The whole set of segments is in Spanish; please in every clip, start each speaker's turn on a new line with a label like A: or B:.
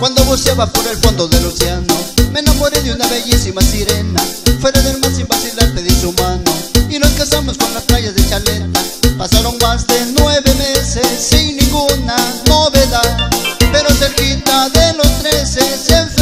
A: Cuando buceaba por el fondo del océano Me enamoré de una bellísima sirena. Fuera del mar sin vacilar pedí su mano Y nos casamos con las playas de Chaleta. Pasaron más de nueve meses sin ninguna novedad Pero cerquita de los trece se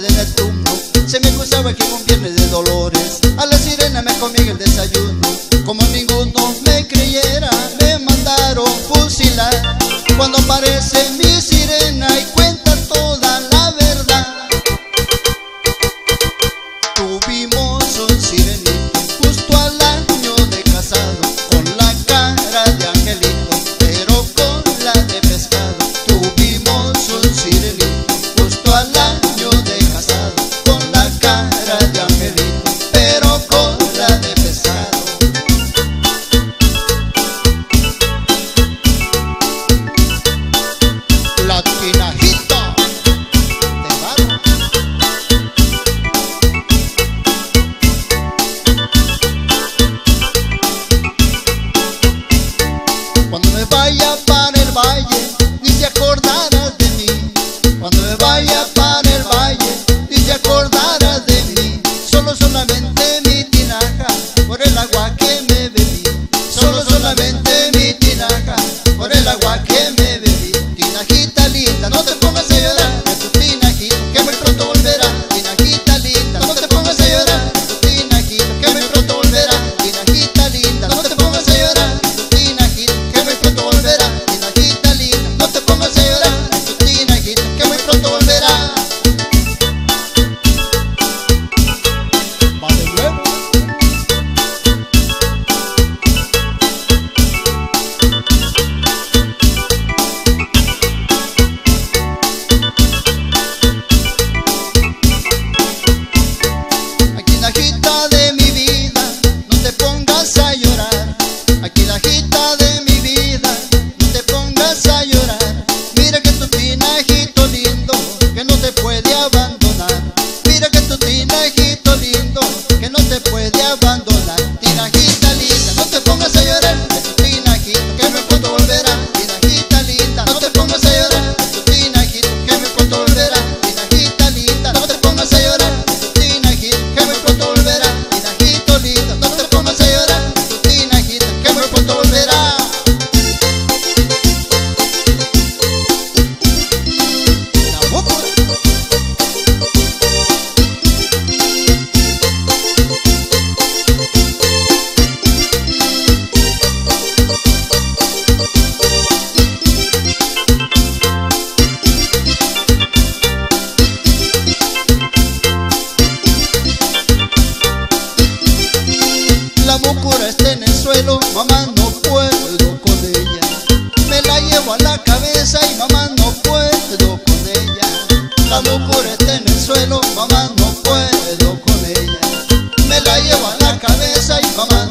A: de Neptuno Se me cruzaba aquí un viernes de dolores. A la sirena me comí el desayuno. Como ninguno me creyera Me mandaron fusilar. Cuando aparece mi sirena Y cuenta toda la verdad. Tuvimos un sirena en el suelo, mamá no puedo con ella. Me la llevo a la cabeza y mamá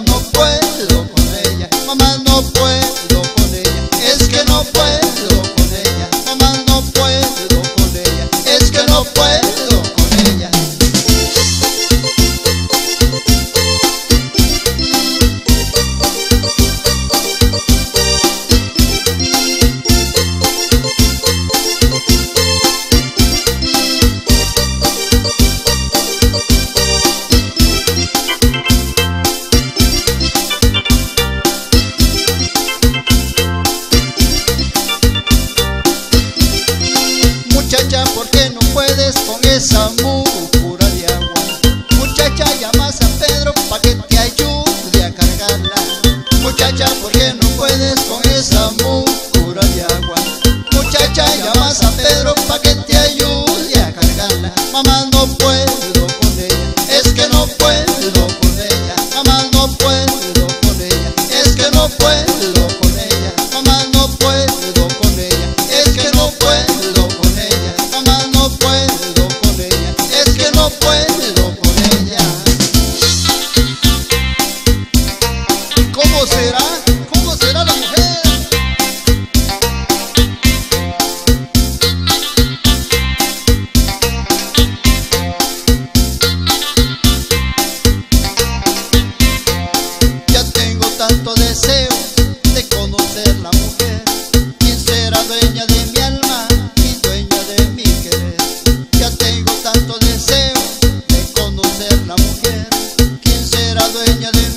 A: is. dueña de